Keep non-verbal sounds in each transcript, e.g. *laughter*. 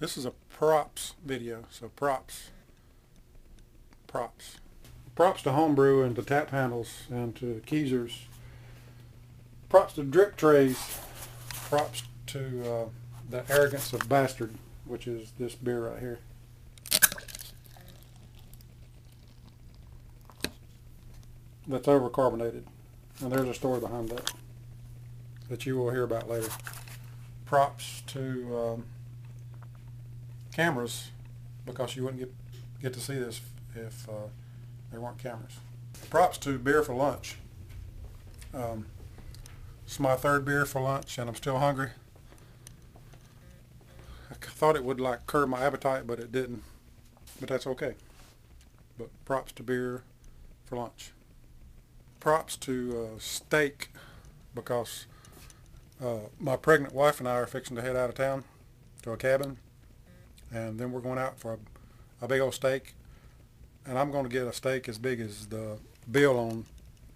This is a props video, so props. Props. Props to homebrew and to tap handles and to keezers. Props to drip trays. Props to uh, the arrogance of bastard, which is this beer right here. That's overcarbonated. And there's a story behind that that you will hear about later. Props to um, cameras because you wouldn't get get to see this if uh, there weren't cameras. Props to beer for lunch. Um, it's my third beer for lunch and I'm still hungry. I thought it would like curb my appetite but it didn't. But that's okay. But props to beer for lunch. Props to uh, steak because uh, my pregnant wife and I are fixing to head out of town to a cabin and then we're going out for a, a big old steak and I'm going to get a steak as big as the bill on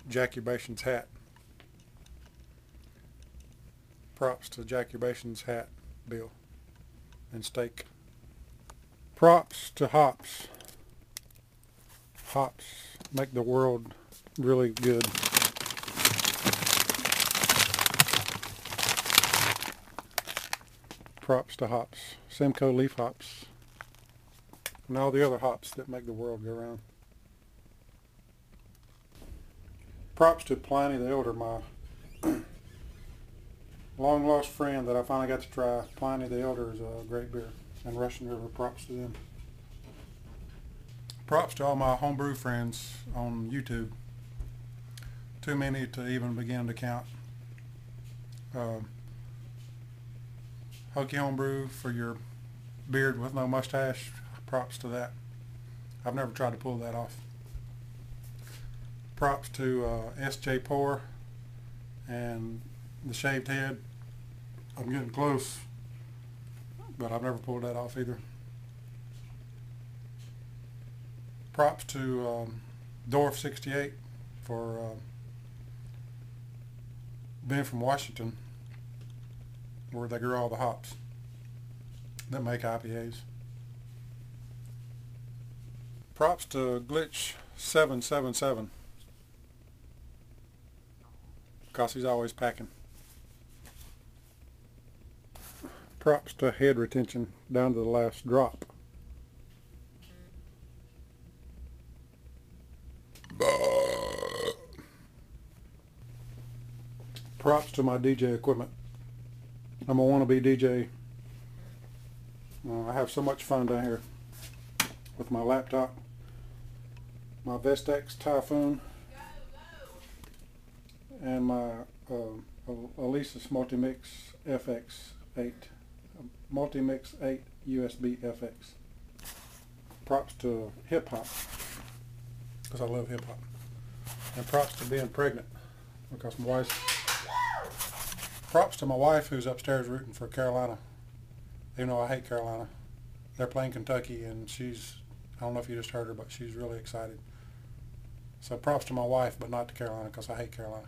Jack Ubation's hat. Props to Jack Ubation's hat, bill, and steak. Props to hops. Hops make the world really good. Props to hops. Simcoe leaf hops. And all the other hops that make the world go round. Props to Pliny the Elder, my *clears throat* long lost friend that I finally got to try. Pliny the Elder is a great beer. And Russian River, props to them. Props to all my homebrew friends on YouTube. Too many to even begin to count. Um, Hokey Homebrew for your beard with no mustache. Props to that. I've never tried to pull that off. Props to uh, S.J. Poor and the shaved head. I'm getting close, but I've never pulled that off either. Props to um, Dorf 68 for uh, being from Washington where they grow all the hops that make IPAs. Props to Glitch 777 because he's always packing. Props to head retention down to the last drop. Props to my DJ equipment. I'm a wannabe DJ. Uh, I have so much fun down here with my laptop, my Vestax Typhoon, and my uh, Alesis Multimix FX8, Multimix 8 USB FX. Props to hip hop, because I love hip hop. And props to being pregnant, because my wife's props to my wife who's upstairs rooting for Carolina. Even though I hate Carolina. They're playing Kentucky and she's, I don't know if you just heard her, but she's really excited. So props to my wife, but not to Carolina because I hate Carolina.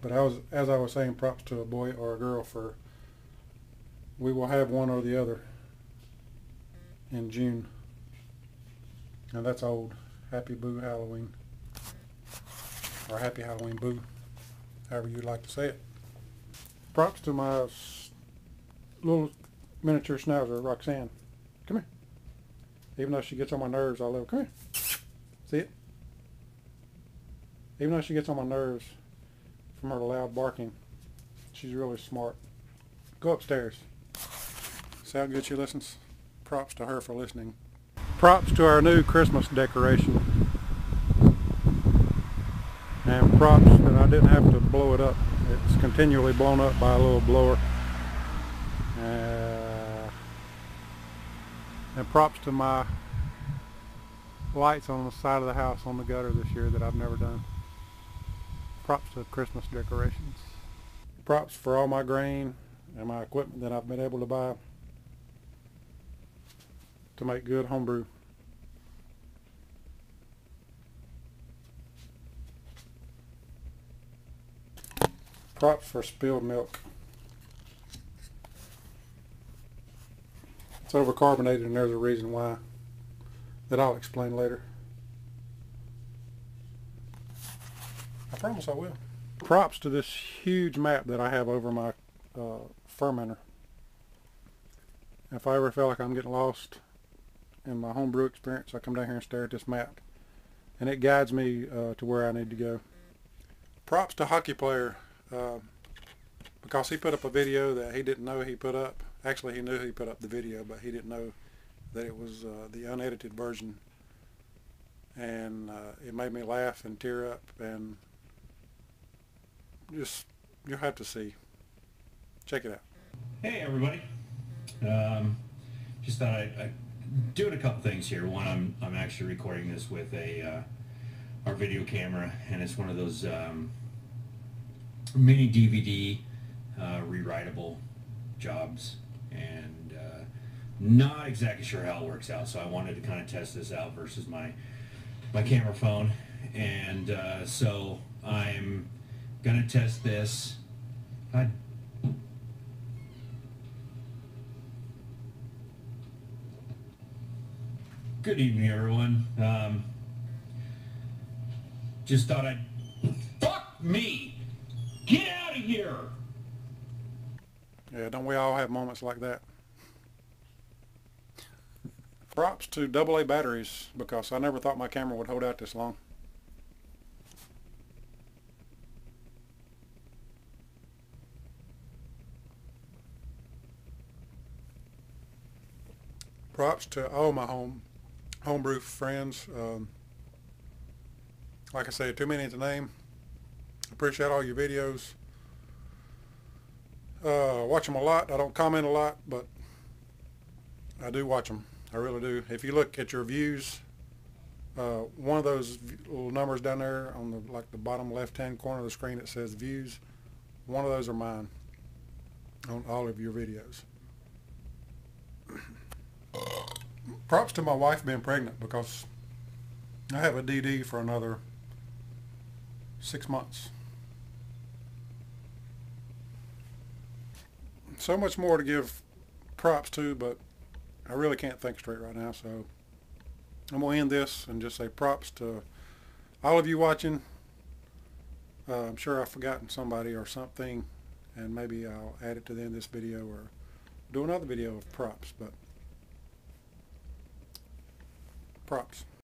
But I was, as I was saying, props to a boy or a girl for, we will have one or the other in June. And that's old. Happy Boo Halloween. Or Happy Halloween Boo however you'd like to say it. Props to my little miniature schnauzer, Roxanne. Come here. Even though she gets on my nerves, I love her. Come here. See it? Even though she gets on my nerves from her loud barking, she's really smart. Go upstairs. See how good she listens? Props to her for listening. Props to our new Christmas decoration and props I didn't have to blow it up. It's continually blown up by a little blower. Uh, and props to my lights on the side of the house on the gutter this year that I've never done. Props to Christmas decorations. Props for all my grain and my equipment that I've been able to buy to make good homebrew. Props for spilled milk. It's overcarbonated and there's a reason why that I'll explain later. I promise I will. Props to this huge map that I have over my uh, fermenter. If I ever feel like I'm getting lost in my homebrew experience, I come down here and stare at this map. And it guides me uh, to where I need to go. Props to Hockey Player uh, because he put up a video that he didn't know he put up. Actually, he knew he put up the video, but he didn't know that it was uh, the unedited version. And uh, it made me laugh and tear up and just, you'll have to see. Check it out. Hey everybody. Um, just thought I'd, I'd a couple things here. One, I'm, I'm actually recording this with a uh, our video camera, and it's one of those um, mini DVD uh, rewritable jobs, and uh, not exactly sure how it works out. So I wanted to kind of test this out versus my my camera phone, and uh, so I'm gonna test this. Good evening, everyone. Um, just thought I'd... Fuck me! Yeah, don't we all have moments like that? Props to AA batteries because I never thought my camera would hold out this long. Props to all my home homebrew friends. Um, like I say, too many to name. Appreciate all your videos. Uh, watch them a lot. I don't comment a lot, but I do watch them. I really do. If you look at your views, uh, one of those little numbers down there on the like the bottom left-hand corner of the screen that says views, one of those are mine on all of your videos. *clears throat* props to my wife being pregnant because I have a DD for another six months. So much more to give props to, but I really can't think straight right now, so I'm going to end this and just say props to all of you watching. Uh, I'm sure I've forgotten somebody or something, and maybe I'll add it to the end of this video or do another video of props, but props.